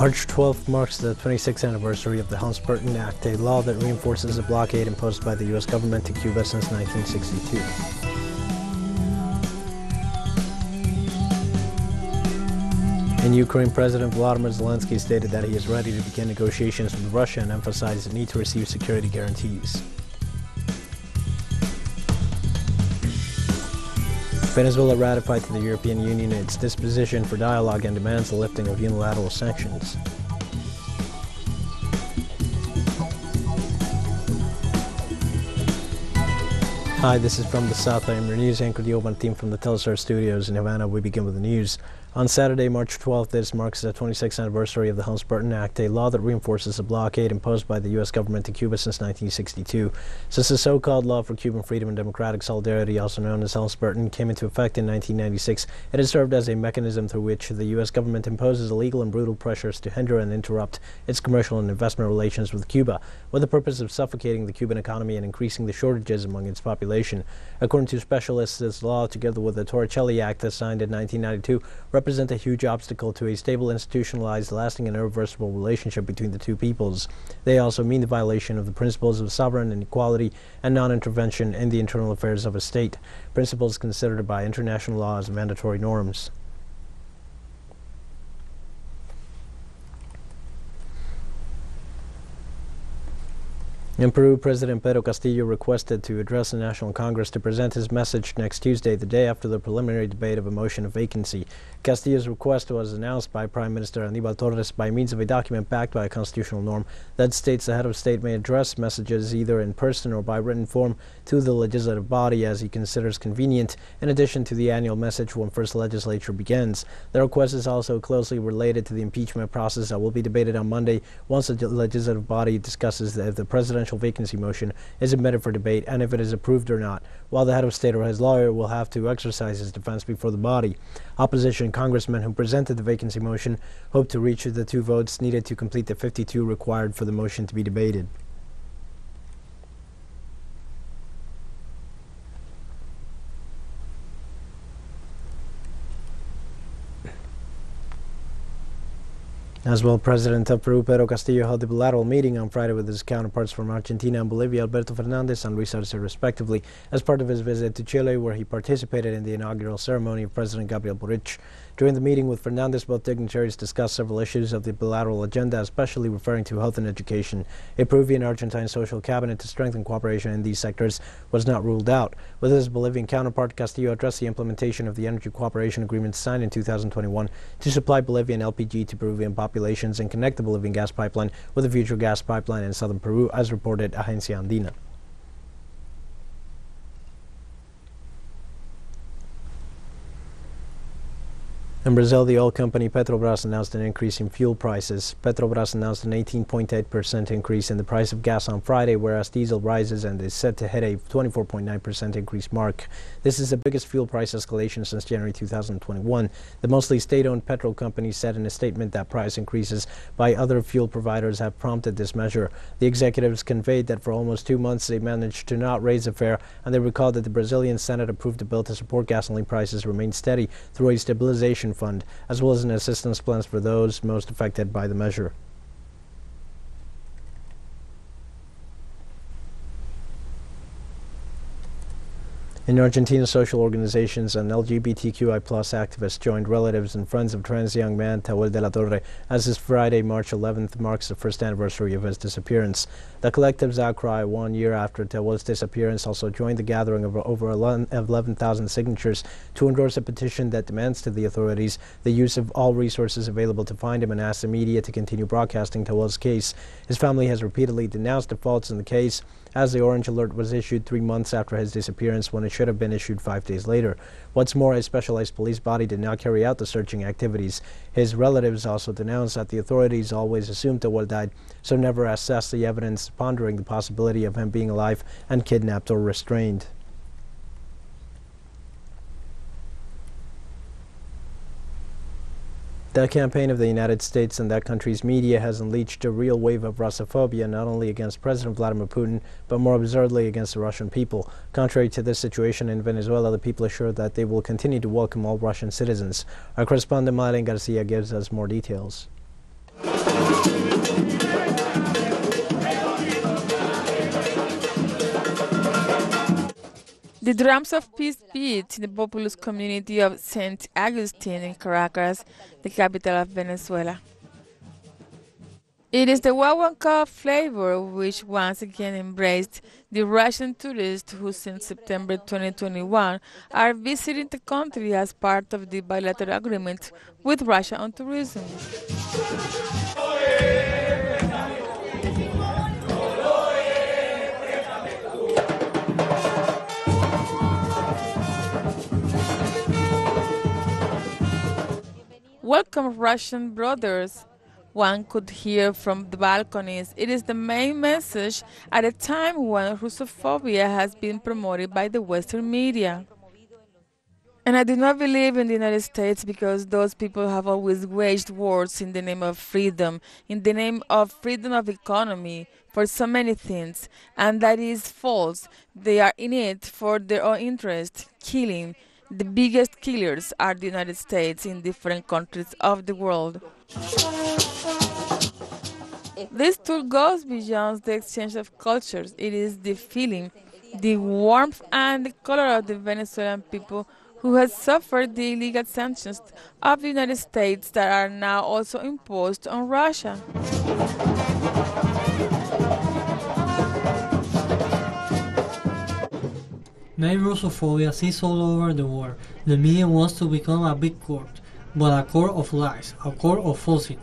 March 12th marks the 26th anniversary of the Helms-Burton Act, a law that reinforces the blockade imposed by the U.S. government to Cuba since 1962. In Ukraine, President Volodymyr Zelensky stated that he is ready to begin negotiations with Russia and emphasized the need to receive security guarantees. Venezuela ratified to the European Union its disposition for dialogue and demands the lifting of unilateral sanctions. Hi, this is from the South. I am your news anchor, Dioban team from the teleSUR studios in Havana. We begin with the news. On Saturday, March 12th, this marks the 26th anniversary of the Helms-Burton Act, a law that reinforces the blockade imposed by the U.S. government to Cuba since 1962. Since the so-called Law for Cuban Freedom and Democratic Solidarity, also known as Helms-Burton, came into effect in 1996, it has served as a mechanism through which the U.S. government imposes illegal and brutal pressures to hinder and interrupt its commercial and investment relations with Cuba, with the purpose of suffocating the Cuban economy and increasing the shortages among its population. According to specialists, this law, together with the Torricelli Act, signed in 1992, represent a huge obstacle to a stable, institutionalized, lasting, and irreversible relationship between the two peoples. They also mean the violation of the principles of sovereign and equality and non-intervention in the internal affairs of a state, principles considered by international law as mandatory norms. In Peru, President Pedro Castillo requested to address the National Congress to present his message next Tuesday, the day after the preliminary debate of a motion of vacancy. Castillo's request was announced by Prime Minister Aníbal Torres by means of a document backed by a constitutional norm that states the head of state may address messages either in person or by written form to the legislative body as he considers convenient, in addition to the annual message when first legislature begins. The request is also closely related to the impeachment process that will be debated on Monday once the legislative body discusses if the presidential vacancy motion is admitted for debate and if it is approved or not, while the head of state or his lawyer will have to exercise his defense before the body. Opposition congressmen who presented the vacancy motion hope to reach the two votes needed to complete the 52 required for the motion to be debated. As well, President of Peru, Pedro Castillo, held a bilateral meeting on Friday with his counterparts from Argentina and Bolivia, Alberto Fernandez and Luis Arce, respectively, as part of his visit to Chile, where he participated in the inaugural ceremony of President Gabriel Boric. During the meeting with Fernandez, both dignitaries discussed several issues of the bilateral agenda, especially referring to health and education. A Peruvian-Argentine social cabinet to strengthen cooperation in these sectors was not ruled out. With his Bolivian counterpart, Castillo addressed the implementation of the energy cooperation agreement signed in 2021 to supply Bolivian LPG to Peruvian populations and connect the Bolivian gas pipeline with a future gas pipeline in southern Peru, as reported Agencia Andina. In Brazil, the oil company Petrobras announced an increase in fuel prices. Petrobras announced an 18.8% increase in the price of gas on Friday, whereas diesel rises and is set to hit a 24.9% increase mark. This is the biggest fuel price escalation since January 2021. The mostly state-owned petrol company said in a statement that price increases by other fuel providers have prompted this measure. The executives conveyed that for almost two months they managed to not raise the fare, and they recalled that the Brazilian Senate approved a bill to support gasoline prices remain steady through a stabilization Fund, as well as an assistance plans for those most affected by the measure. In Argentina, social organizations and LGBTQI plus activists joined relatives and friends of trans young man Tehuel de la Torre as this Friday, March 11th, marks the first anniversary of his disappearance. The collective's outcry one year after Tehuel's disappearance also joined the gathering of over 11,000 signatures to endorse a petition that demands to the authorities the use of all resources available to find him and ask the media to continue broadcasting Tehuel's case. His family has repeatedly denounced the faults in the case as the orange alert was issued three months after his disappearance when it should have been issued five days later. What's more, a specialized police body did not carry out the searching activities. His relatives also denounced that the authorities always assumed Tehuel died, so never assessed the evidence, pondering the possibility of him being alive and kidnapped or restrained. The campaign of the United States and that country's media has unleashed a real wave of Russophobia not only against President Vladimir Putin, but more absurdly against the Russian people. Contrary to this situation in Venezuela, the people assure that they will continue to welcome all Russian citizens. Our correspondent Malen Garcia gives us more details. The drums of peace beat in the populous community of St. Augustine in Caracas, the capital of Venezuela. It is the guaguancó flavor which once again embraced the Russian tourists who since September 2021 are visiting the country as part of the bilateral agreement with Russia on tourism. Welcome, Russian brothers. One could hear from the balconies. It is the main message at a time when Russophobia has been promoted by the Western media. And I do not believe in the United States because those people have always waged wars in the name of freedom, in the name of freedom of economy, for so many things. And that is false. They are in it for their own interest, killing, the biggest killers are the United States in different countries of the world. This tour goes beyond the exchange of cultures. It is the feeling, the warmth and the color of the Venezuelan people who has suffered the illegal sanctions of the United States that are now also imposed on Russia. Many Russophobia sees all over the world. The media wants to become a big court, but a court of lies, a court of falsity.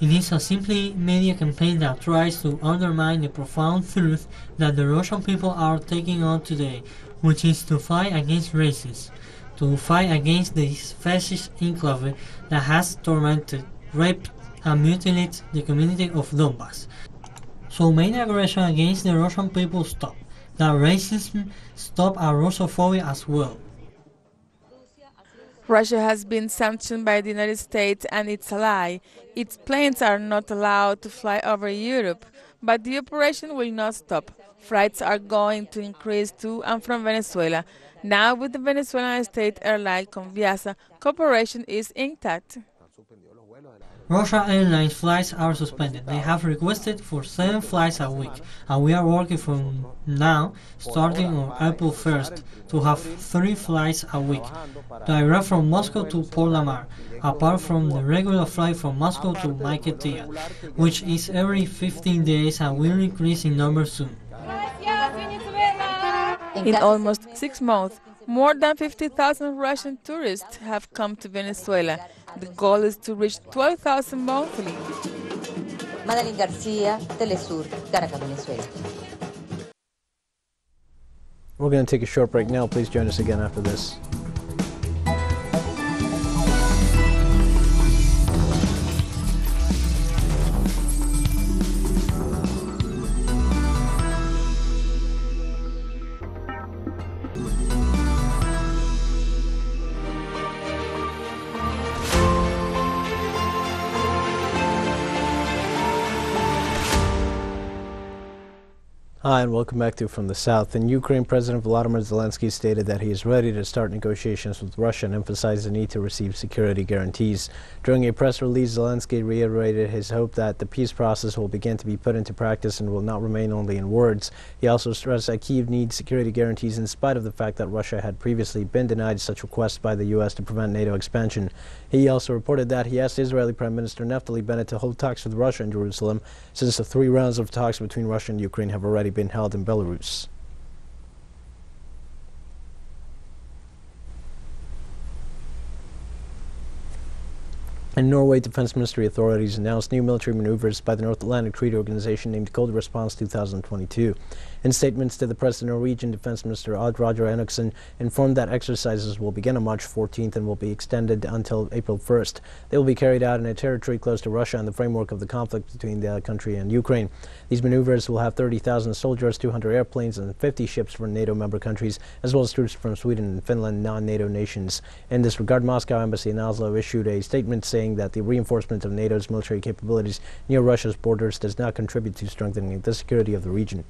It is a simply media campaign that tries to undermine the profound truth that the Russian people are taking on today, which is to fight against racism, to fight against this fascist enclave that has tormented, raped, and mutilated the community of Donbass. So the aggression against the Russian people stop that racism stop our Russophobia as well. Russia has been sanctioned by the United States and its ally. Its planes are not allowed to fly over Europe, but the operation will not stop. Flights are going to increase to and from Venezuela. Now, with the Venezuelan state airline Conviasa, cooperation is intact. Russia Airlines flights are suspended. They have requested for seven flights a week, and we are working from now, starting on April 1st, to have three flights a week, direct from Moscow to Porlamar, apart from the regular flight from Moscow to Maiquetía, which is every 15 days and will increase in number soon. In almost six months, more than 50,000 Russian tourists have come to Venezuela. The goal is to reach 12,000 monthly. Madeline Garcia, Telesur, Caracas, Venezuela. We're going to take a short break now. Please join us again after this. Hi, and welcome back to From the South. In Ukraine, President Volodymyr Zelensky stated that he is ready to start negotiations with Russia and emphasized the need to receive security guarantees. During a press release, Zelensky reiterated his hope that the peace process will begin to be put into practice and will not remain only in words. He also stressed that Kiev needs security guarantees in spite of the fact that Russia had previously been denied such requests by the U.S. to prevent NATO expansion. He also reported that he asked Israeli Prime Minister Naftali Bennett to hold talks with Russia in Jerusalem since the three rounds of talks between Russia and Ukraine have already been held in Belarus. In Norway, Defense Ministry authorities announced new military maneuvers by the North Atlantic Treaty Organization named Cold Response 2022. In statements to the press, the Norwegian Defense Minister Odd Roger Enoksen informed that exercises will begin on March 14th and will be extended until April 1st. They will be carried out in a territory close to Russia in the framework of the conflict between the country and Ukraine. These maneuvers will have 30,000 soldiers, 200 airplanes, and 50 ships from NATO member countries, as well as troops from Sweden and Finland, non-NATO nations. In this regard, Moscow Embassy in Oslo issued a statement saying that the reinforcement of NATO's military capabilities near Russia's borders does not contribute to strengthening the security of the region.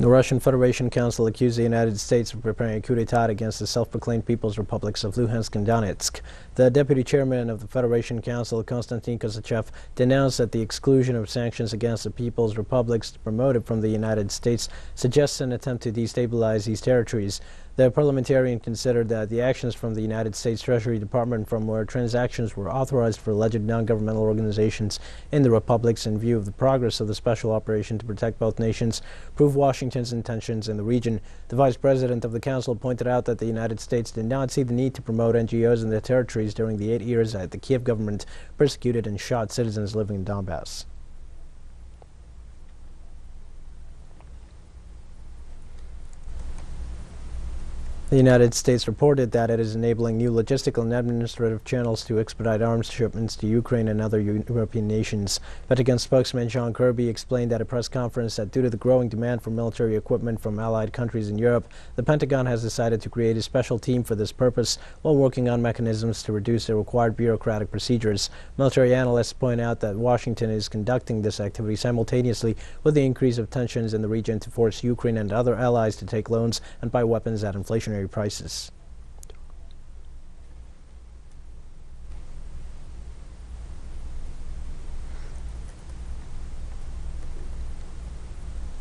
The Russian Federation Council accused the United States of preparing a coup d'etat against the self-proclaimed People's Republics of Luhansk and Donetsk. The deputy chairman of the Federation Council, Konstantin Kosachev, denounced that the exclusion of sanctions against the People's Republics promoted from the United States suggests an attempt to destabilize these territories. The parliamentarian considered that the actions from the United States Treasury Department from where transactions were authorized for alleged non-governmental organizations in the republics in view of the progress of the special operation to protect both nations prove Washington's intentions in the region. The vice president of the council pointed out that the United States did not see the need to promote NGOs in the territories during the eight years that the Kiev government persecuted and shot citizens living in Donbass. The United States reported that it is enabling new logistical and administrative channels to expedite arms shipments to Ukraine and other European nations. Pentagon spokesman John Kirby explained at a press conference that due to the growing demand for military equipment from allied countries in Europe, the Pentagon has decided to create a special team for this purpose while working on mechanisms to reduce the required bureaucratic procedures. Military analysts point out that Washington is conducting this activity simultaneously with the increase of tensions in the region to force Ukraine and other allies to take loans and buy weapons at inflationary prices.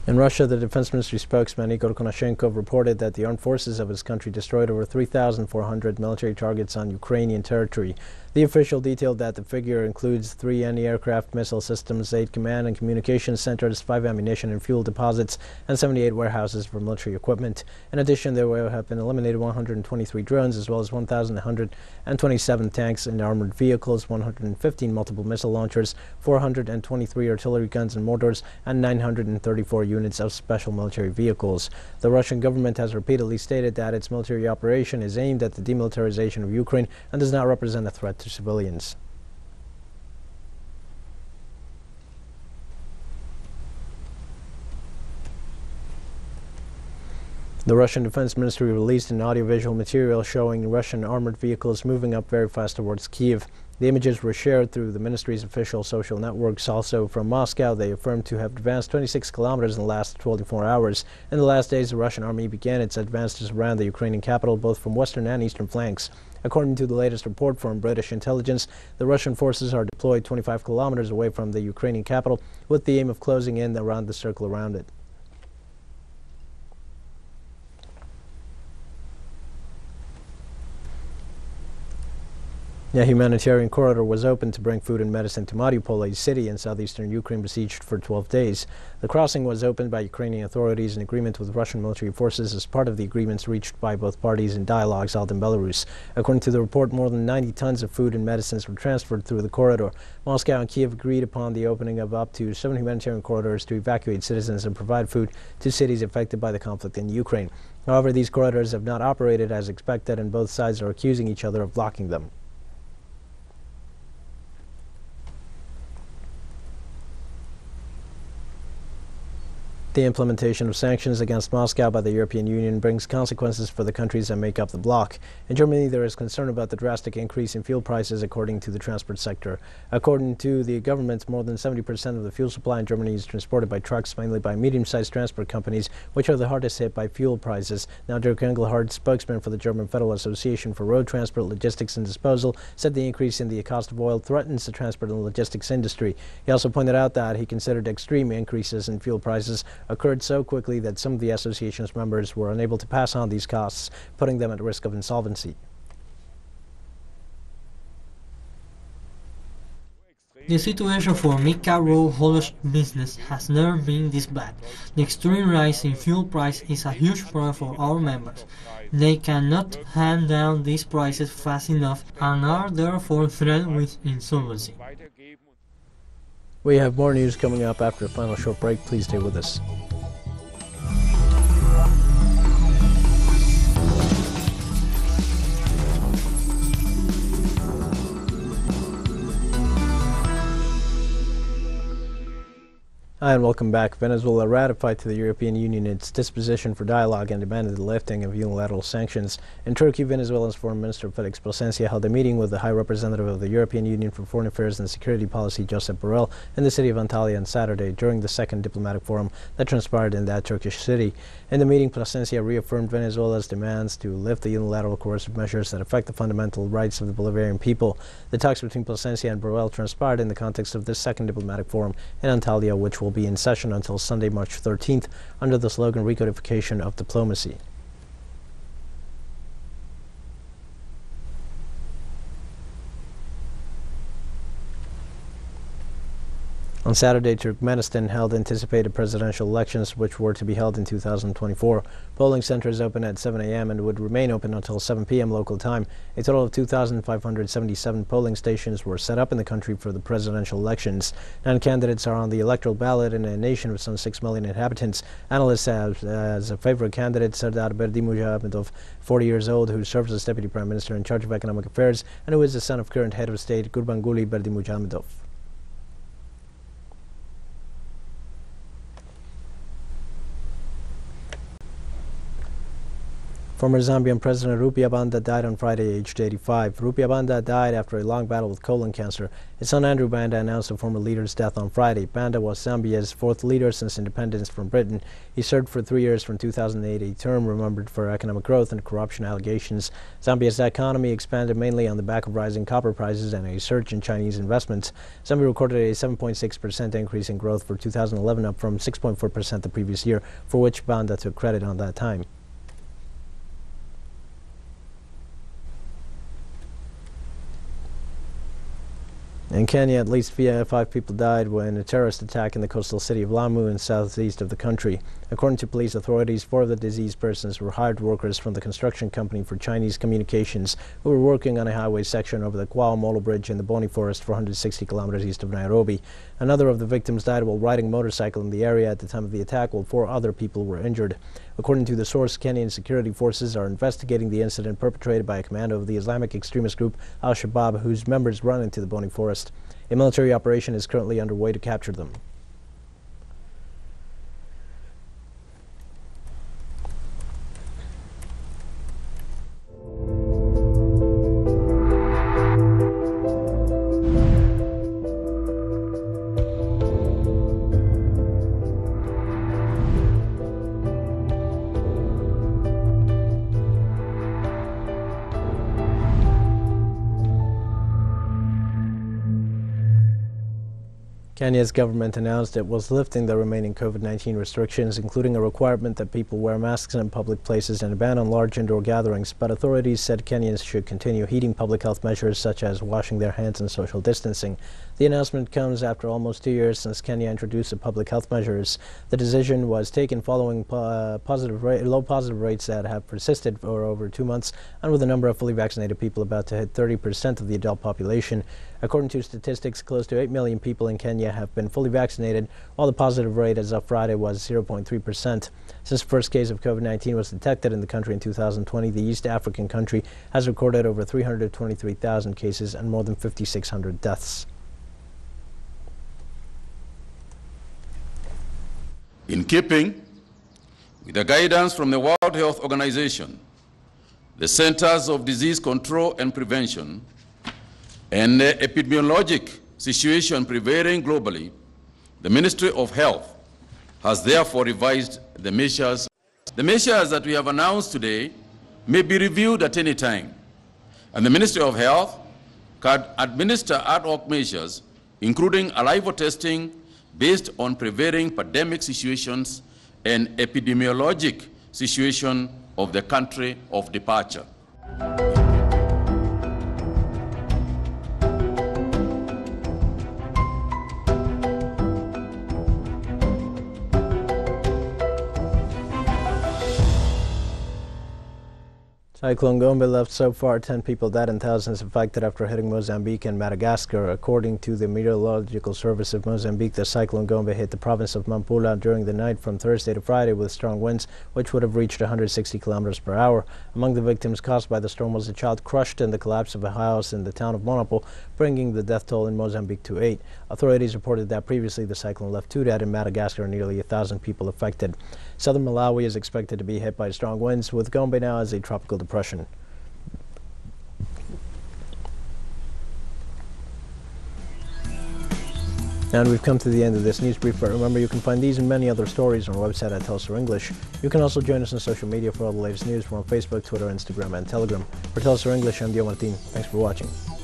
In Russia, the Defense Ministry spokesman Igor Konashenkov reported that the armed forces of his country destroyed over 3,400 military targets on Ukrainian territory. The official detailed that the figure includes three anti-aircraft missile systems, eight command and communication centers, five ammunition and fuel deposits, and 78 warehouses for military equipment. In addition, there will have been eliminated 123 drones, as well as 1,127 tanks and armored vehicles, 115 multiple missile launchers, 423 artillery guns and mortars, and 934 units of special military vehicles. The Russian government has repeatedly stated that its military operation is aimed at the demilitarization of Ukraine and does not represent a threat to civilians. The Russian Defense Ministry released an audiovisual material showing Russian armored vehicles moving up very fast towards Kiev. The images were shared through the ministry's official social networks. Also from Moscow, they affirmed to have advanced 26 kilometers in the last 24 hours. In the last days, the Russian army began its advances around the Ukrainian capital, both from western and eastern flanks. According to the latest report from British intelligence, the Russian forces are deployed 25 kilometers away from the Ukrainian capital with the aim of closing in around the circle around it. A humanitarian corridor was opened to bring food and medicine to Mariupol, a city in southeastern Ukraine besieged for 12 days. The crossing was opened by Ukrainian authorities in agreement with Russian military forces as part of the agreements reached by both parties in dialogues held in Belarus. According to the report, more than 90 tons of food and medicines were transferred through the corridor. Moscow and Kiev agreed upon the opening of up to seven humanitarian corridors to evacuate citizens and provide food to cities affected by the conflict in Ukraine. However, these corridors have not operated as expected and both sides are accusing each other of blocking them. The implementation of sanctions against Moscow by the European Union brings consequences for the countries that make up the bloc. In Germany, there is concern about the drastic increase in fuel prices, according to the transport sector. According to the government, more than 70% of the fuel supply in Germany is transported by trucks, mainly by medium-sized transport companies, which are the hardest hit by fuel prices. Now, Dirk Engelhardt, spokesman for the German Federal Association for Road Transport, Logistics and Disposal, said the increase in the cost of oil threatens the transport and logistics industry. He also pointed out that he considered extreme increases in fuel prices occurred so quickly that some of the association's members were unable to pass on these costs, putting them at risk of insolvency. The situation for mid-cap road haulage business has never been this bad. The extreme rise in fuel price is a huge problem for our members. They cannot hand down these prices fast enough and are therefore threatened with insolvency. We have more news coming up after a final short break. Please stay with us. Hi and welcome back. Venezuela ratified to the European Union its disposition for dialogue and demanded the lifting of unilateral sanctions. In Turkey, Venezuela's Foreign Minister Felix Plasencia held a meeting with the High Representative of the European Union for Foreign Affairs and Security Policy, Josep Borrell, in the city of Antalya on Saturday during the second diplomatic forum that transpired in that Turkish city. In the meeting, Plasencia reaffirmed Venezuela's demands to lift the unilateral coercive measures that affect the fundamental rights of the Bolivarian people. The talks between Plasencia and Borrell transpired in the context of this second diplomatic forum in Antalya, which will be in session until Sunday, March 13th, under the slogan Recodification of Diplomacy. On Saturday, Turkmenistan held anticipated presidential elections, which were to be held in 2024. Polling centers opened at 7 a.m. and would remain open until 7 p.m. local time. A total of 2,577 polling stations were set up in the country for the presidential elections. Nine candidates are on the electoral ballot in a nation with some 6 million inhabitants. Analysts have as a favorite candidate Serdar Berdimuhamedov, 40 years old, who serves as deputy prime minister in charge of economic affairs and who is the son of current head of state Gurbanguly Berdimuhamedov. Former Zambian President Rupia Banda died on Friday, aged 85. Rupia Banda died after a long battle with colon cancer. His son Andrew Banda announced the former leader's death on Friday. Banda was Zambia's fourth leader since independence from Britain. He served for three years from 2008, a term remembered for economic growth and corruption allegations. Zambia's economy expanded mainly on the back of rising copper prices and a surge in Chinese investments. Zambia recorded a 7.6% increase in growth for 2011, up from 6.4% the previous year, for which Banda took credit on that time. In Kenya, at least five people died when a terrorist attack in the coastal city of Lamu in southeast of the country. According to police authorities, four of the deceased persons were hired workers from the construction company for Chinese Communications who were working on a highway section over the Kwao Molo Bridge in the Boni Forest 460 kilometers east of Nairobi. Another of the victims died while riding motorcycle in the area at the time of the attack, while four other people were injured. According to the source, Kenyan security forces are investigating the incident perpetrated by a commando of the Islamic extremist group Al-Shabaab, whose members run into the Boni Forest. A military operation is currently underway to capture them. Kenya's government announced it was lifting the remaining COVID-19 restrictions, including a requirement that people wear masks in public places and a ban on large indoor gatherings, but authorities said Kenyans should continue heeding public health measures such as washing their hands and social distancing. The announcement comes after almost two years since Kenya introduced the public health measures. The decision was taken following uh, positive low positive rates that have persisted for over two months and with the number of fully vaccinated people about to hit 30% of the adult population. According to statistics, close to 8 million people in Kenya have been fully vaccinated, while the positive rate as of Friday was 0.3%. Since the first case of COVID-19 was detected in the country in 2020, the East African country has recorded over 323,000 cases and more than 5,600 deaths. In keeping with the guidance from the World Health Organization, the Centers of Disease Control and Prevention, and the epidemiologic situation prevailing globally, the Ministry of Health has therefore revised the measures. The measures that we have announced today may be reviewed at any time, and the Ministry of Health can administer ad hoc measures, including arrival testing based on prevailing pandemic situations and epidemiologic situation of the country of departure. Cyclone Gombe left so far 10 people dead and thousands affected after hitting Mozambique and Madagascar. According to the Meteorological Service of Mozambique, the Cyclone Gombe hit the province of Nampula during the night from Thursday to Friday with strong winds, which would have reached 160 kilometers per hour. Among the victims caused by the storm was a child crushed in the collapse of a house in the town of Monapo, bringing the death toll in Mozambique to eight. Authorities reported that previously the cyclone left two dead in Madagascar and nearly a thousand people affected. Southern Malawi is expected to be hit by strong winds, with Gombe now as a tropical depression. And we've come to the end of this news brief, but remember you can find these and many other stories on our website at teleSUR English. You can also join us on social media for all the latest news. We're on Facebook, Twitter, Instagram, and Telegram. For teleSUR English, I'm Dio Martin. Thanks for watching.